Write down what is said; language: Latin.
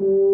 you.